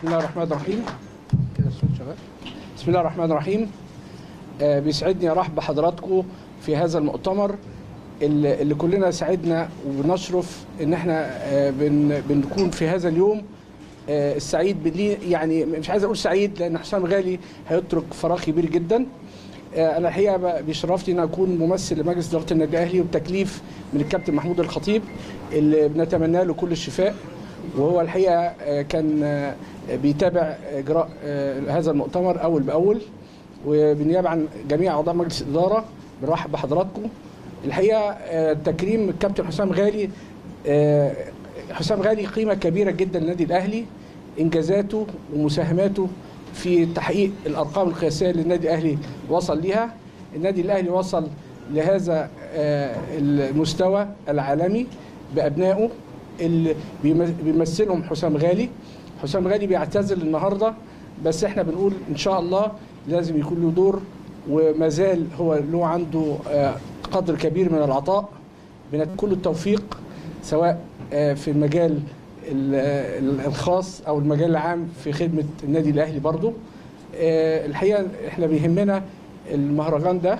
بسم الله الرحمن الرحيم. كده الصوت شغال. بسم الله الرحمن الرحيم. آه، بيسعدني ارحب بحضراتكم في هذا المؤتمر اللي كلنا سعدنا وبنشرف إن إحنا آه، بن بنكون في هذا اليوم آه، السعيد بلي يعني مش عايز أقول سعيد لأن حسام غالي هيترك فراغ كبير جدا. أنا الحقيقة بيشرفني إن أكون ممثل لمجلس إدارة النادي الاهلي وبتكليف من الكابتن محمود الخطيب اللي بنتمنى له كل الشفاء. وهو الحقيقة آه، كان آه، بيتابع إجراء آه، هذا المؤتمر أول بأول. وبالنيابة عن جميع أعضاء مجلس الإدارة بنرحب بحضراتكم. الحقيقة آه، تكريم الكابتن حسام غالي آه، حسام غالي قيمة كبيرة جدا للنادي الأهلي. إنجازاته ومساهماته في تحقيق الأرقام القياسية اللي النادي الأهلي وصل ليها. النادي الأهلي وصل لهذا آه، المستوى العالمي بأبنائه اللي بيم- بيمثلهم حسام غالي. حسام غالي بيعتزل النهارده بس إحنا بنقول إن شاء الله لازم يكون له دور وما زال هو له عنده آه، قدر كبير من العطاء. بنت كل التوفيق سواء آه، في المجال ال- ال- الخاص أو المجال العام في خدمة النادي الأهلي برضو. آه، الحقيقة إحنا بيهمنا المهرجان ده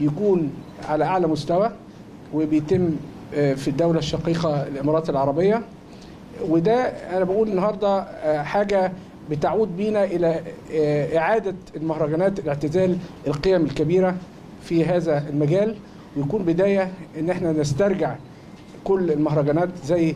يكون على أعلى مستوى وبيتم آه، في الدولة الشقيقة الإمارات العربية. وده أنا بقول النهارده آه، حاجة بتعود بينا إلى إعادة المهرجانات الاعتزال القيم الكبيرة في هذا المجال. ويكون بداية إن إحنا نسترجع كل المهرجانات زي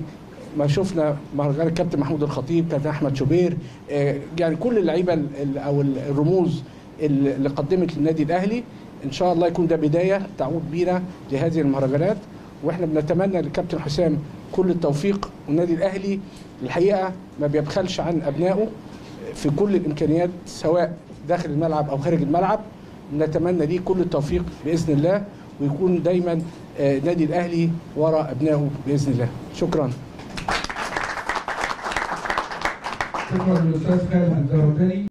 ما شفنا مهرجان الكابتن محمود الخطيب كابتن أحمد شوبير آه، يعني كل اللعيبة ال- ال- أو ال- الرموز اللي قدمت للنادي الأهلي إن شاء الله يكون ده بداية تعود بينا لهذه المهرجانات. وإحنا بنتمنى للكابتن حسام كل التوفيق والنادي الأهلي الحقيقة ما بيبخلش عن أبنائه في كل الإمكانيات سواء داخل الملعب أو خارج الملعب. نتمنى ليه كل التوفيق بإذن الله ويكون دايما آه، النادي الأهلي وراء أبنائه بإذن الله. شكرا. त्यसमा संस्कार भन्छ हुन्छ